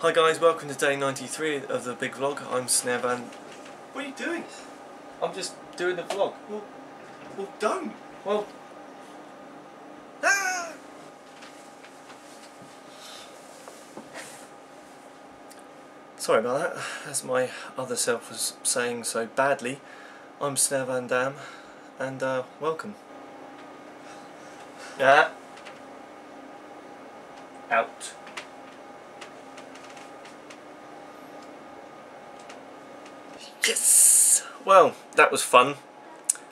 Hi guys, welcome to day 93 of the big vlog. I'm Snare Van. What are you doing? I'm just doing the vlog. Well, well, don't. Well, Ah! sorry about that. As my other self was saying so badly, I'm Snare Van Damm, and uh, welcome. Yeah. Out. Yes! Well, that was fun.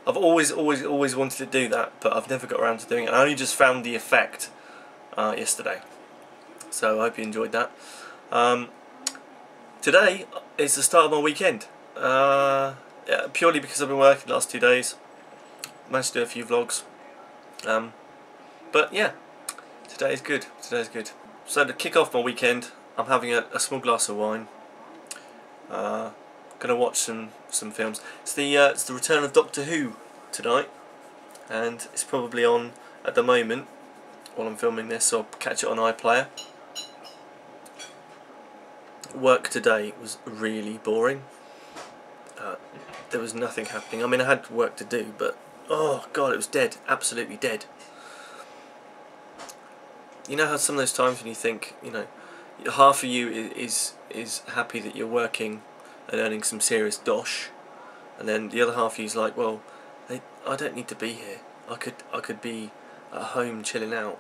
I've always, always, always wanted to do that, but I've never got around to doing it. I only just found the effect uh, yesterday. So I hope you enjoyed that. Um, today is the start of my weekend. Uh, yeah, purely because I've been working the last two days. Managed to do a few vlogs. Um, but yeah, today is good. Today is good. So to kick off my weekend, I'm having a, a small glass of wine. Uh, gonna watch some some films. It's the uh, it's the return of Doctor Who tonight, and it's probably on at the moment while I'm filming this. So I'll catch it on iPlayer. Work today was really boring. Uh, there was nothing happening. I mean, I had work to do, but oh god, it was dead. Absolutely dead. You know how some of those times when you think, you know, half of you is is, is happy that you're working and earning some serious dosh, and then the other half of you's like, well, they, I don't need to be here. I could I could be at home chilling out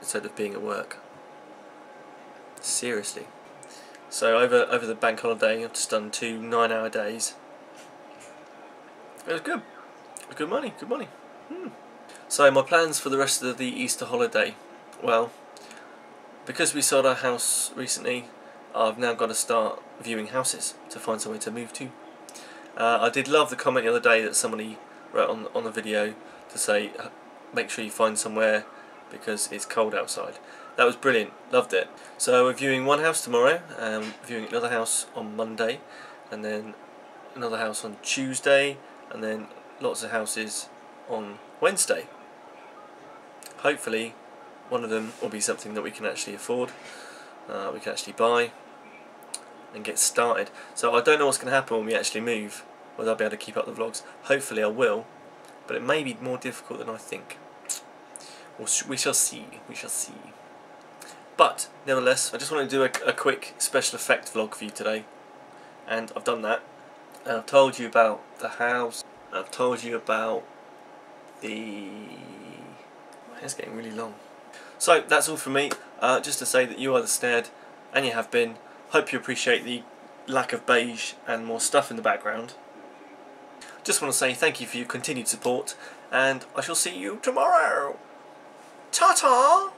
instead of being at work. Seriously. So over over the bank holiday, I've just done two nine-hour days. It was good. Good money. Good money. Hmm. So my plans for the rest of the Easter holiday, well, because we sold our house recently, I've now got to start viewing houses to find somewhere to move to. Uh, I did love the comment the other day that somebody wrote on on the video to say, "Uh, make sure you find somewhere because it's cold outside. That was brilliant, loved it. So we're viewing one house tomorrow, um, viewing another house on Monday, and then another house on Tuesday, and then lots of houses on Wednesday. Hopefully, one of them will be something that we can actually afford, uh, we can actually buy, and get started. So I don't know what's going to happen when we actually move, whether I'll be able to keep up the vlogs. Hopefully I will, but it may be more difficult than I think. We shall see, we shall see. But, nevertheless, I just want to do a, a quick special effect vlog for you today. And I've done that. And I've told you about the house. I've told you about the... It's getting really long. So, that's all from me. Uh, just to say that you are the snared, and you have been. Hope you appreciate the lack of beige and more stuff in the background. Just want to say thank you for your continued support, and I shall see you tomorrow. Ta-ta!